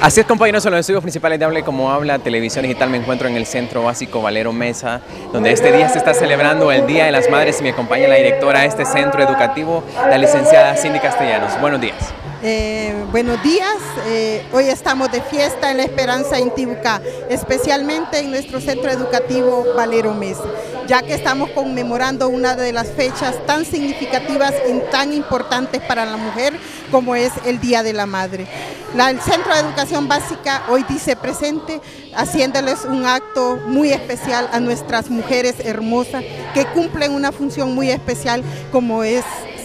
Así es compañeros, en los estudios principales de Hable como Habla Televisión Digital me encuentro en el Centro Básico Valero Mesa, donde este día se está celebrando el Día de las Madres y me acompaña la directora de este centro educativo, la licenciada Cindy Castellanos. Buenos días. Eh, buenos días, eh, hoy estamos de fiesta en la Esperanza Intibucá, especialmente en nuestro centro educativo Valero Mesa, ya que estamos conmemorando una de las fechas tan significativas y tan importantes para la mujer como es el Día de la Madre. El Centro de Educación Básica hoy dice presente, haciéndoles un acto muy especial a nuestras mujeres hermosas que cumplen una función muy especial como es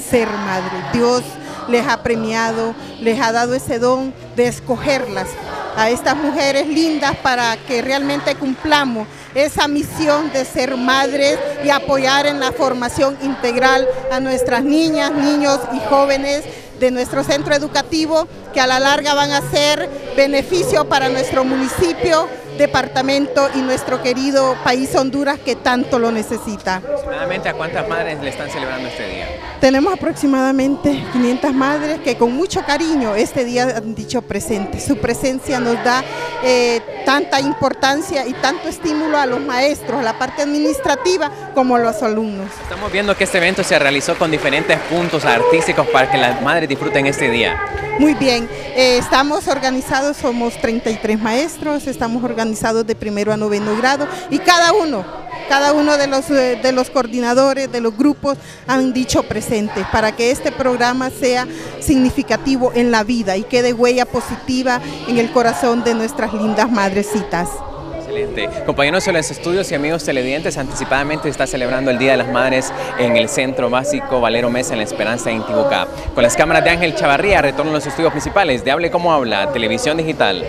ser madre. Dios les ha premiado, les ha dado ese don de escogerlas a estas mujeres lindas para que realmente cumplamos esa misión de ser madres y apoyar en la formación integral a nuestras niñas, niños y jóvenes de nuestro centro educativo que a la larga van a ser beneficio para nuestro municipio, departamento y nuestro querido país Honduras que tanto lo necesita. ¿Aproximadamente a cuántas madres le están celebrando este día? Tenemos aproximadamente 500 madres que con mucho cariño este día han dicho presente. Su presencia nos da eh, tanta importancia y tanto estímulo a los maestros, a la parte administrativa, como a los alumnos. Estamos viendo que este evento se realizó con diferentes puntos artísticos para que las madres disfruten este día. Muy bien, eh, estamos organizados, somos 33 maestros, estamos organizados de primero a noveno grado y cada uno, cada uno de los, eh, de los coordinadores, de los grupos han dicho presente para que este programa sea significativo en la vida y quede huella positiva en el corazón de nuestras lindas madrecitas. Compañeros de los estudios y amigos televidentes, anticipadamente está celebrando el Día de las Madres en el Centro Básico Valero Mesa en La Esperanza de Intibucá. Con las cámaras de Ángel Chavarría retorno a los estudios principales de Hable como Habla, Televisión Digital.